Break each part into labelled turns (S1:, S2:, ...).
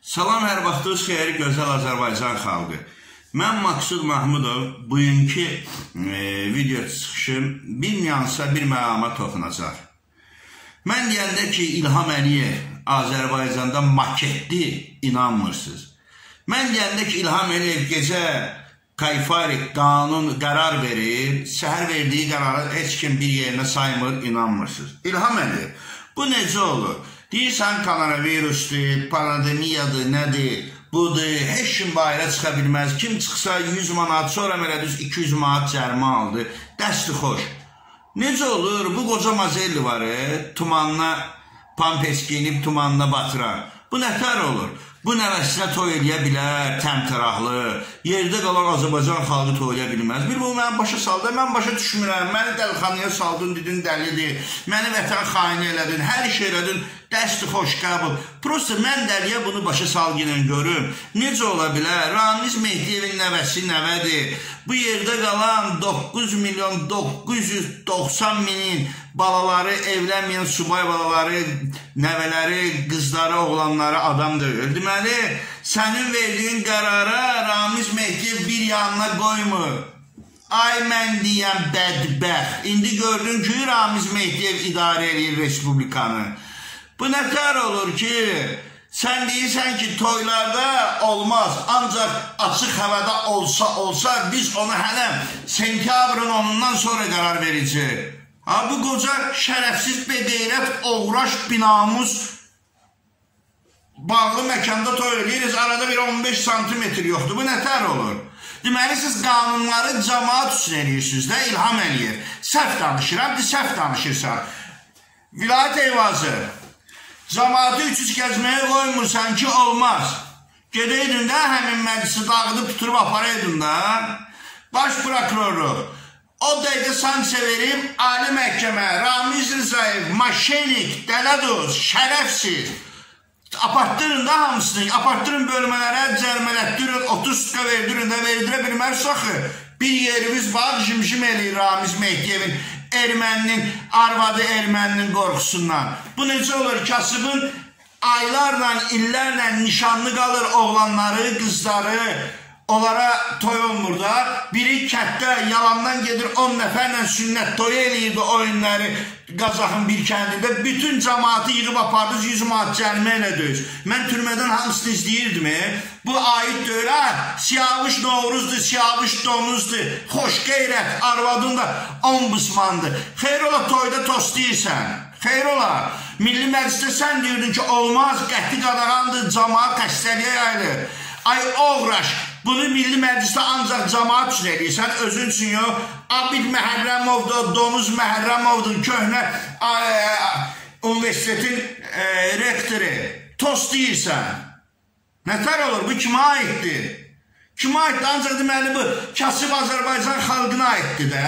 S1: Salam, hər vaxtınız xeyir, gözəl Azərbaycan xalqı. Mən Maksud Mahmudov, bugünkü e, video çıxışım bir nüansa, bir məqama toxunacaq. Mən deyəndə ki, İlham Əliyev Azərbaycanda maketli inanmırsınız. Mən deyəndə ki, İlham Əliyev gecə Kayfari qanun qərar verir, səhər verdiyi qərarı heç kim bir yerinə saymır, inanmırsınız. İlham Əliyev, bu necə olur? Deyirsən koronavirusdur, pandemiyadır, nədir, budur, heç kim bayıra çıxa bilməz. Kim çıxsa 100 manat, sonra belə düz 200 manat cərimə aldı. Dəsti xoş. Necə olur? Bu qoca mazelli var, e? tumanına pampes giyinib tumanına batıran. Bu nətər olur? Bu nəvəsinə toy eləyə bilər, təmtəraqlı. Yerdə qalan Azərbaycan xalqı toy eləyə bilməz. Bir bu mənim başa saldı, mən başa düşmürəm. Məni dəlxanaya saldın, dedin dəlidir. Məni vətən xaini elədin, hər iş elədin. Dəsti xoş qəbul. Prosta mən dəliyə bunu başa salgınən görüm. Necə ola bilər? Ramiz Mehdiyevin nəvəsi nəvədir. Bu yerdə qalan 9 milyon 990 minin balaları, evlənməyən subay balaları, nəvələri, qızları, oğlanları adam deyil. Deməli, sənin verdiyin qərara Ramiz Mehdiyev bir yanına qoymur. Ay mən deyəm bədbəxt. İndi gördün ki, Ramiz Mehdiyev idarə edir Respublikanı. Bu nətər olur ki, sən deyirsən ki, toylarda olmaz, ancaq açıq havada olsa, olsa biz onu hələ sentyabrın 10-undan sonra qərar verəcək. Ha, bu qoca şərəfsiz beqeyrət, oğraş, binamuz bağlı məkanda toy edirik, arada bir 15 santimetr yoxdur. Bu nətər olur? Deməli, siz qanunları cəmaat üçün edirsiniz də, İlham Əliyev. Səhv danışıram, səhv danışırsan. Vilayət Eyvazı, Cəmaatı üç-üç gəzməyə qoymursan ki, olmaz. Gedəydin də həmin məclisi dağıdıb tuturub aparaydın da. Baş prokuroru o dəqiqə sanksiya verib Ali məhkəmə Ramiz Rızayev, maşenik, dələduz, şərəfsiz apartdırın da hamısını, apartdırın bölmələrə, cərmələtdirin, 30 sutka verdirin də verdirə bilməz axı. Bir yerimiz var, jimjim eləyir Ramiz Mehdiyevin erməninin, arvadı erməninin qorxusundan. Bu necə olur? Kasıbın aylarla, illərlə nişanlı qalır oğlanları, qızları, onlara toy olmur da. Biri kətdə yalandan gedir 10 nəfərlə sünnət toy eləyirdi oyunları Qazaxın bir kəndində. Bütün cəmaatı yığıb apardı 100 manat cərimə elədiniz. Mən türmədən hamısını izləyirdim. Bu aid deyil ha. Siyavuş Novruzdur, siyavuş donuzdur. Xoş qeyrət, arvadın da ombusmandır. Xeyr ola toyda tost deyirsən. Xeyr ola. Milli Məclisdə sən deyirdin ki, olmaz, qəti qadağandır, cəmaat xəstəliyə yayılır. Ay oğraş, bunu Milli Məclisdə ancaq cəmaat üçün eləyirsən, özün üçün yox. Abid Məhərrəmovdur, Donuz Məhərrəmovdur, köhnə universitetin e, rektoru. Tost deyirsən. Nətər olur? Bu kimə aiddir? Kimə aiddir? Ancaq deməli bu kasıb Azərbaycan xalqına aiddir də.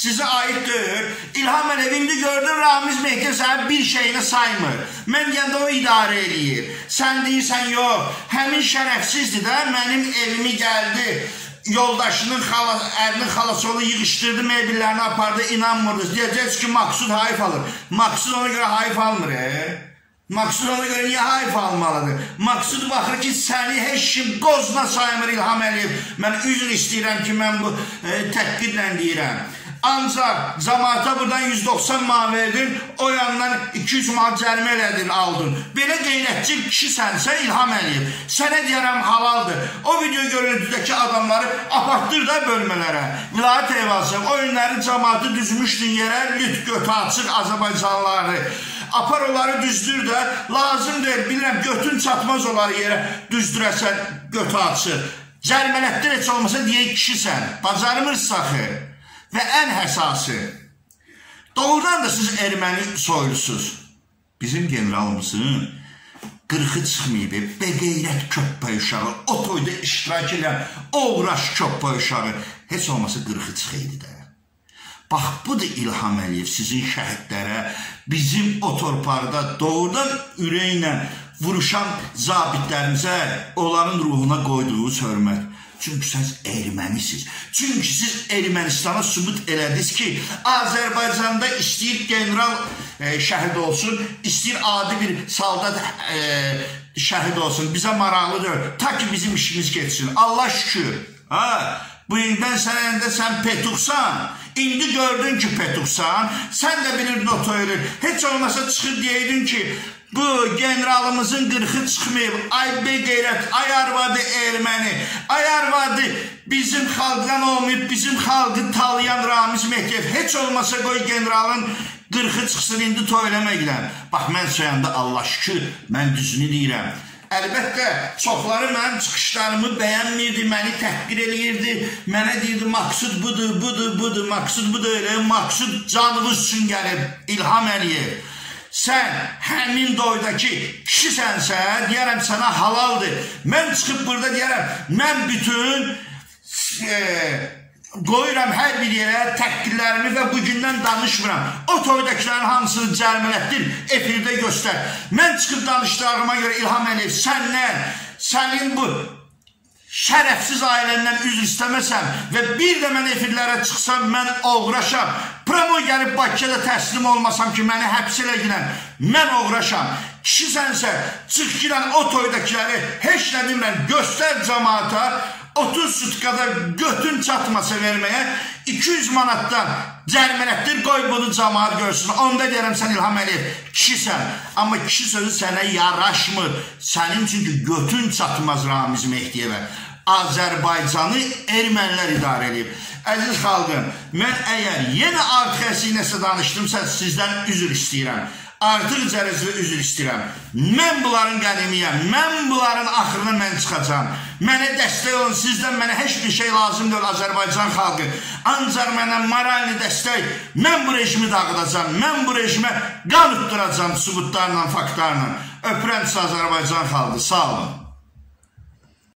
S1: Sizə aid deyil. İlham Əliyev indi gördün Ramiz Mehdi sənə bir şeyini saymır. Mən deyəndə o idarə eləyir. Sən deyirsən yox. Həmin şərəfsizdir də mənim evimi gəldi yoldaşının xala, ərinin xalası onu yığışdırdı, mebellərini apardı, inanmırdınız. Deyəcəksiniz ki, Maksud hayf alır. Maksud ona görə hayf almır, e? Maksud ona görə niyə hayf almalıdır? Maksud baxır ki, səni heç kim qozuna saymır İlham Əliyev. Mən üzr istəyirəm ki, mən bu e, təhqirlə deyirəm. Ancaq cəmaata buradan 190 man verdin, o yandan 200 man cərimə elədin, aldın. Belə qeyrətçi kişisənsə İlham Əliyev, sənə deyərəm halaldır. O video görüntüdəki adamları apartdır da bölmələrə. Vilayət Eyvazı, oyunları cəmaatı düzmüşdün yerə, lüt götü açıq Azərbaycanlıları apar onları düzdür də, lazım deyil, bilirəm, götün çatmaz onları yerə düzdürəsən, götü açır. Cərmələtdir heç olmasa deyək kişisən, bacarmırsa axı. Və ən həsası, doğrudan da siz erməni soylusuz. Bizim generalımızın qırxı çıxmayıb, beqeyrət köppə uşağı, o toyda iştirak edən, o uğraş köppə uşağı, heç olmasa qırxı çıxıydı da. Bax, budur İlham Əliyev sizin şəhidlərə, bizim o torpaqda doğrudan ürəklə vuruşan zabitlərimizə, onların ruhuna qoyduğunuz hörmət. Çünki siz ermənisiniz. Çünki siz Ermənistana sübut elədiniz ki, Azərbaycanda istəyir general e, şəhid olsun, istəyir adi bir saldat e, şəhid olsun. Bizə maraqlıdır. Ta ki bizim işimiz getsin. Allah şükür. Ha, bu ildən sənəndə sən petuqsan. İndi gördün ki petuqsan. Sən də bilirdin o toyunu. Heç olmasa çıxır deyirdin ki, Bu generalımızın qırxı çıxmayıb. Ay be qeyrət, ay arvadı erməni, ay arvadı bizim xalqdan olmayıb, bizim xalqı talayan Ramiz Mehdiyev. Heç olmasa qoy generalın qırxı çıxsın indi toy eləməklə. Bax, mən söyəndə Allah şükür, mən düzünü deyirəm. Əlbəttə, çoxları mənim çıxışlarımı bəyənmirdi, məni təhqir eləyirdi. Mənə deyirdi, maqsud budur, budur, budur, maqsud budur, elə maqsud canınız üçün gəlib, İlham Əliyev sən həmin doydakı kişisənsə, deyərəm sənə halaldır. Mən çıxıb burada deyərəm, mən bütün e, qoyuram hər bir yerə təhqirlərimi və bugündən danışmıram. O toydakıların hamısını cərmələtdir, efirdə göstər. Mən çıxıb danışdığıma görə İlham Əliyev səndən, sənin bu şərəfsiz ailəndən üzr istəməsəm və bir də mən efirlərə çıxsam, mən oğraşam. Promo gəlib Bakıya da təslim olmasam ki, məni həbs elə girən, mən oğraşam. Kişisənsə, çıx girən o toydakiləri heç nə demirəm, göstər cəmaata, 30 sutkada götün çatmasa verməyə 200 manatdan cərmələtdir, qoy bunu cəmaat görsün. Onda deyərəm sən İlham Əliyev kişisən, amma kişi sözü sənə yaraşmır. Sənin çünki götün çatmaz Ramiz Mehdiyevə. Azərbaycanı ermənilər idarə edib. Əziz xalqım, mən əgər yenə artıq əsi nəsə danışdımsa, sizdən üzr istəyirəm. Artıq cərəzli üzr istəyirəm. Mən bunların qənimiyəm, mən bunların axırına mən çıxacam. Mənə dəstək olun, sizdən mənə heç bir şey lazım deyil Azərbaycan xalqı. Ancaq mənə moralni dəstək, mən bu rejimi dağıdacam, mən bu rejimə qan utduracam sübutlarla, faktlarla. Öpürəm siz Azərbaycan xalqı, sağ olun.